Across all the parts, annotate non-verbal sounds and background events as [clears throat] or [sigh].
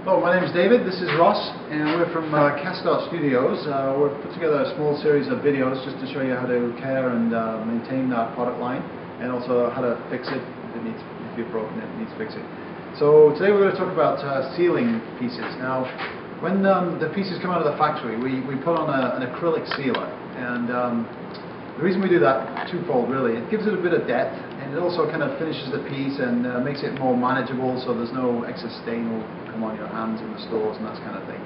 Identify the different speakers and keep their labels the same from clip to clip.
Speaker 1: Hello, my name is David, this is Ross, and we're from uh, Studios. Uh, we've put together a small series of videos just to show you how to care and uh, maintain our product line, and also how to fix it if it needs, if you've broken it, it needs fixing. So today we're going to talk about uh, sealing pieces. Now, when um, the pieces come out of the factory, we, we put on a, an acrylic sealer, and um, the reason we do that twofold really. It gives it a bit of depth, it also kind of finishes the piece and uh, makes it more manageable, so there's no excess stain will come on your hands in the stores and that kind of thing.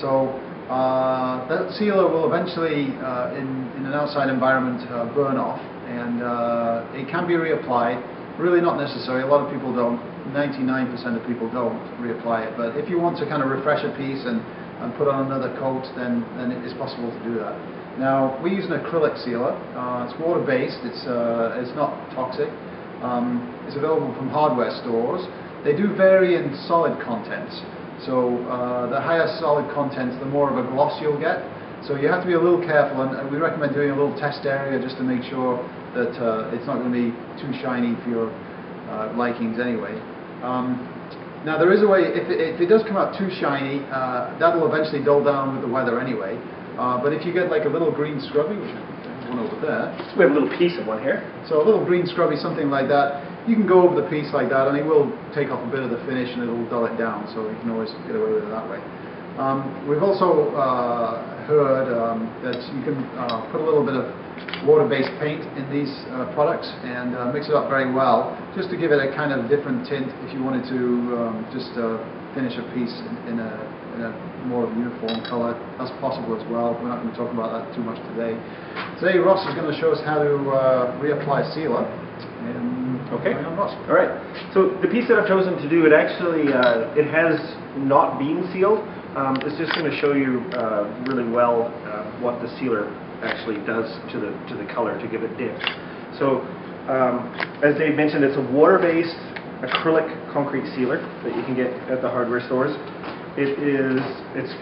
Speaker 1: So uh, that sealer will eventually, uh, in, in an outside environment, uh, burn off, and uh, it can be reapplied. Really not necessary. A lot of people don't. 99% of people don't reapply it. But if you want to kind of refresh a piece and, and put on another coat, then, then it is possible to do that. Now, we use an acrylic sealer. Uh, it's water-based. It's, uh, it's not toxic. Um, it's available from hardware stores. They do vary in solid contents. So uh, the higher solid contents, the more of a gloss you'll get. So you have to be a little careful, and we recommend doing a little test area just to make sure that uh, it's not going to be too shiny for your uh, likings anyway. Um, now there is a way, if it, if it does come out too shiny, uh, that'll eventually dull down with the weather anyway. Uh, but if you get like a little green scrubby, which is one over there,
Speaker 2: We have a little piece of one here.
Speaker 1: so a little green scrubby, something like that, you can go over the piece like that and it will take off a bit of the finish and it'll dull it down, so you can always get away with it that way. Um, we've also uh, heard um, that you can uh, put a little bit of water-based paint in these uh, products and uh, mix it up very well, just to give it a kind of different tint if you wanted to um, just uh, finish a piece in, in, a, in a more uniform color. That's possible as well. We're not going to talk about that too much today. Today Ross is going to show us how to uh, reapply sealer. And
Speaker 2: Okay. All right. So the piece that I've chosen to do, it actually, uh, it has not been sealed. Um, it's just going to show you uh, really well uh, what the sealer actually does to the to the color to give it depth. So um, as Dave mentioned, it's a water-based acrylic concrete sealer that you can get at the hardware stores. It is it's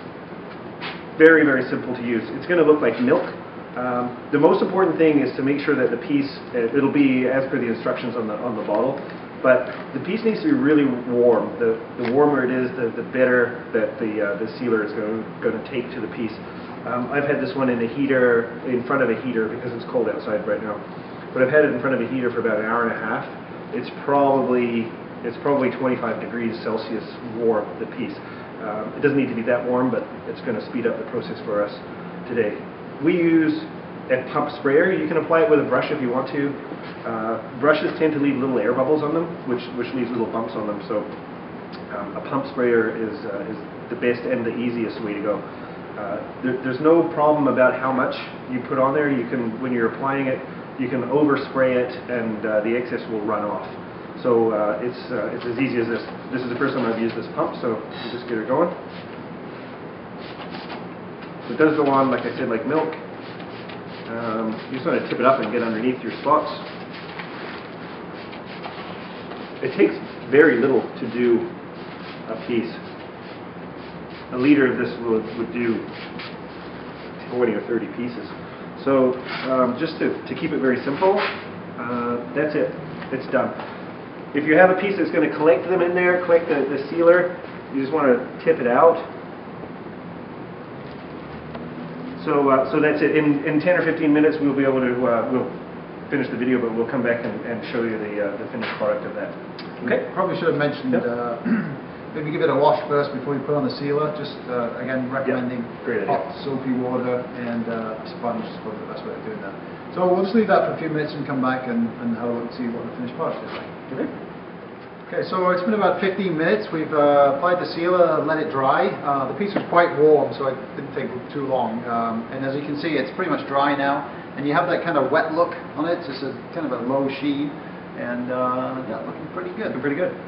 Speaker 2: very very simple to use. It's going to look like milk. Um, the most important thing is to make sure that the piece, uh, it'll be as per the instructions on the, on the bottle, but the piece needs to be really warm. The, the warmer it is, the, the better that the, uh, the sealer is going, going to take to the piece. Um, I've had this one in a heater, in front of a heater because it's cold outside right now, but I've had it in front of a heater for about an hour and a half. It's probably, it's probably 25 degrees Celsius warm, the piece. Um, it doesn't need to be that warm, but it's going to speed up the process for us today. We use a pump sprayer. You can apply it with a brush if you want to. Uh, brushes tend to leave little air bubbles on them, which, which leaves little bumps on them. So um, a pump sprayer is, uh, is the best and the easiest way to go. Uh, there, there's no problem about how much you put on there. You can, when you're applying it, you can overspray it and uh, the excess will run off. So uh, it's, uh, it's as easy as this. This is the first time I've used this pump, so just get her going. It does go on, like I said, like milk. Um, you just want to tip it up and get underneath your spots. It takes very little to do a piece. A liter of this would, would do 20 or 30 pieces. So um, just to, to keep it very simple, uh, that's it. It's done. If you have a piece that's going to collect them in there, collect the, the sealer, you just want to tip it out so, uh, so that's it. In, in 10 or 15 minutes, we'll be able to, uh, we'll finish the video, but we'll come back and, and show you the, uh, the finished product of that. Okay?
Speaker 1: Probably should have mentioned,
Speaker 2: Yep.
Speaker 1: uh, [clears throat] maybe give it a wash first before you put on the sealer. Just, uh, again, recommending
Speaker 2: great
Speaker 1: hot soapy water and uh, a sponge is probably the best way of doing that. So we'll just leave that for a few minutes and come back and, and have a look and see what the finished product is like.
Speaker 2: Okay.
Speaker 1: Okay, so it's been about 15 minutes. We've uh, applied the sealer, and let it dry. Uh, the piece was quite warm, so it didn't take too long. Um, and as you can see, it's pretty much dry now. And you have that kind of wet look on it. It's a kind of a low sheen. And uh, yeah, looking pretty good.
Speaker 2: Looking pretty good.